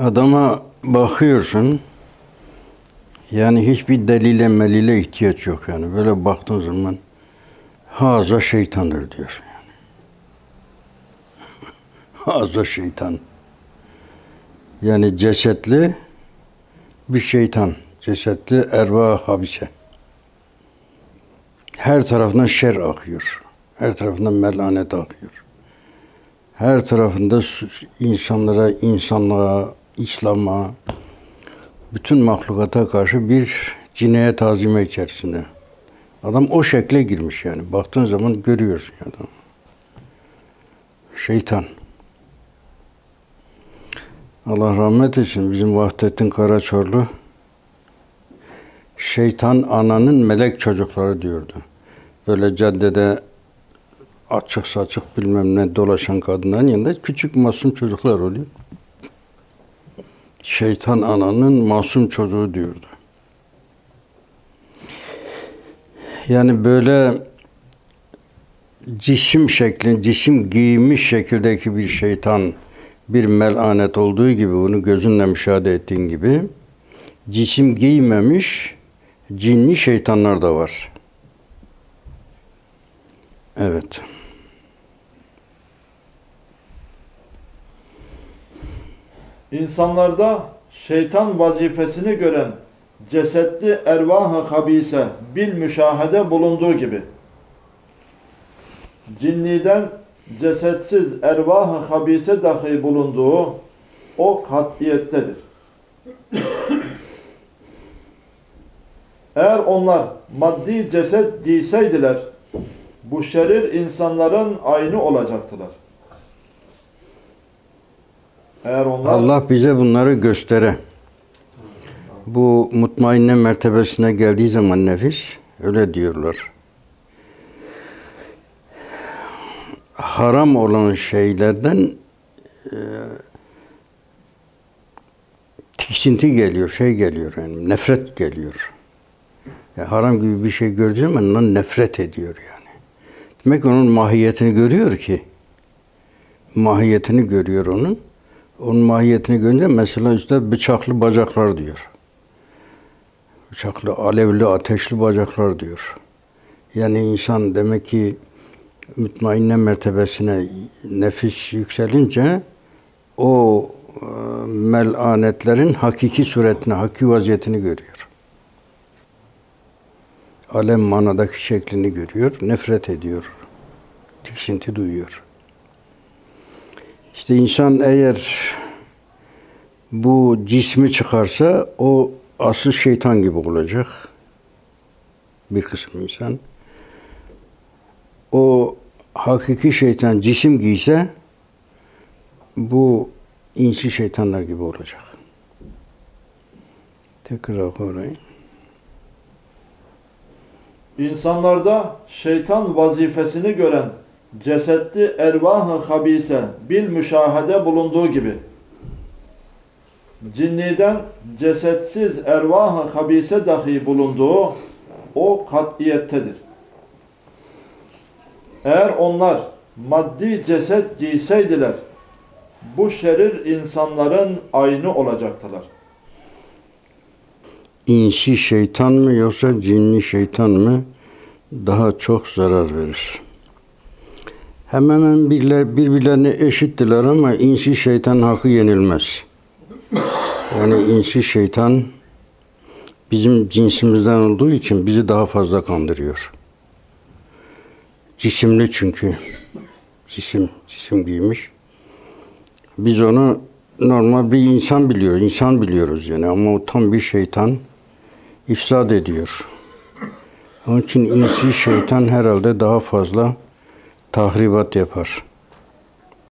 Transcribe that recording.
Adama bakıyorsun, yani hiçbir delile melile ihtiyaç yok yani. Böyle baktığın zaman haza şeytandır diyorsun yani. haza şeytan. Yani cesetli bir şeytan. Cesetli erva habise. Her tarafından şer akıyor. Her tarafından melanet akıyor. Her tarafında insanlara, insanlığa, İslam'a, bütün mahlukata karşı bir cineye tazime içerisinde. Adam o şekle girmiş yani. Baktığın zaman görüyorsun adamı. Şeytan. Allah rahmet etsin bizim Vahdettin Karaçorlu şeytan ananın melek çocukları diyordu. Böyle caddede açık saçık bilmem ne dolaşan kadınların yanında küçük masum çocuklar oluyor. Şeytan ananın masum çocuğu diyordu. Yani böyle cisim şekli, cisim giymiş şekildeki bir şeytan, bir melanet olduğu gibi, onu gözünle müşahede ettiğin gibi, cisim giymemiş cinli şeytanlar da var. Evet. İnsanlarda şeytan vazifesini gören cesetli ervah-ı habise bil müşahede bulunduğu gibi cinniden cesetsiz ervah-ı habise dahi bulunduğu o katiyettedir. Eğer onlar maddi ceset giyseydiler, bu şerir insanların aynı olacaktılar. Eğer onlar Allah bize bunları göstere. Bu mutmainne mertebesine geldiği zaman nefis öyle diyorlar. Haram olan şeylerden e, tiksinti geliyor, şey geliyor yani nefret geliyor. Ya haram gibi bir şey gördüğü zaman ondan nefret ediyor yani. Demek onun mahiyetini görüyor ki. Mahiyetini görüyor onun. Onun mahiyetini görünce mesela işte bıçaklı bacaklar diyor. Bıçaklı, alevli, ateşli bacaklar diyor. Yani insan demek ki mütmainne mertebesine nefis yükselince o e, melanetlerin hakiki suretini, hakiki vaziyetini görüyor. Alem manadaki şeklini görüyor, nefret ediyor, tiksinti duyuyor. İşte insan eğer bu cismi çıkarsa o asıl şeytan gibi olacak. Bir kısım insan. O hakiki şeytan cisim giyse bu insi şeytanlar gibi olacak. Tekrar okuyayım. İnsanlarda şeytan vazifesini gören cesetli ervah-ı habise bil müşahede bulunduğu gibi cinniden cesetsiz ervah-ı habise dahi bulunduğu o katiyettedir. Eğer onlar maddi ceset giyseydiler bu şerir insanların aynı olacaktılar. İnsi şeytan mı yoksa cinli şeytan mı daha çok zarar verir? Hemen hemen birler, birbirlerine eşittiler ama insi şeytan hakkı yenilmez. Yani insi şeytan bizim cinsimizden olduğu için bizi daha fazla kandırıyor. Cisimli çünkü. Cisim, cisim giymiş. Biz onu normal bir insan biliyoruz, insan biliyoruz yani ama o tam bir şeytan ifsad ediyor. Onun için insi şeytan herhalde daha fazla tahribat yapar.